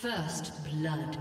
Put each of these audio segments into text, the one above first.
First blood.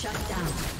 Shut down.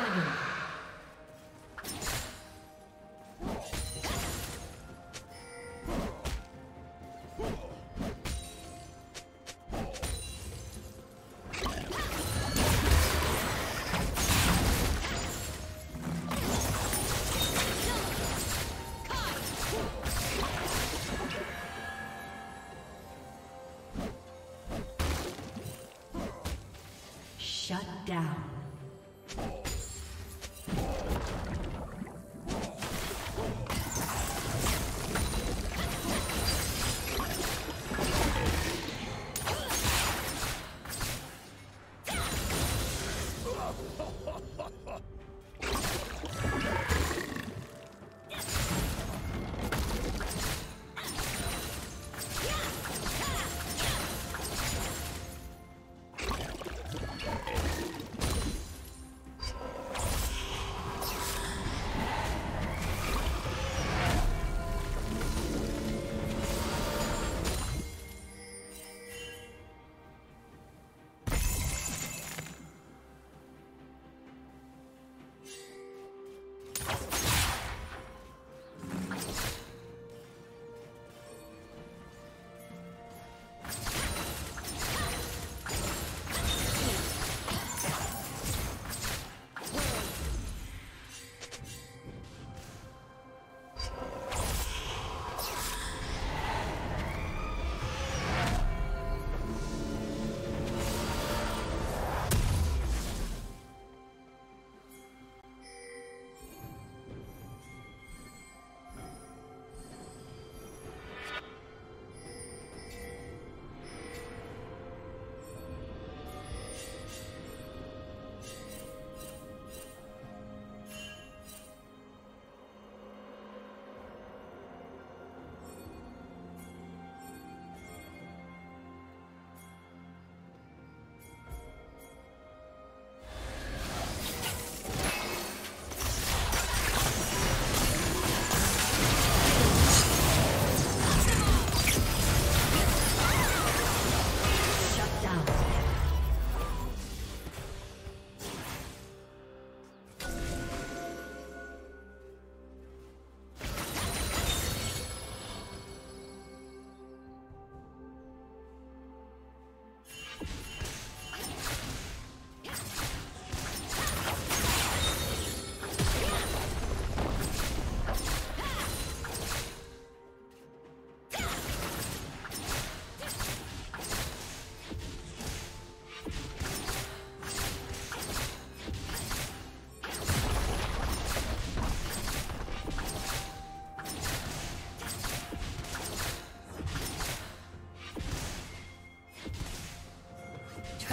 Shut down.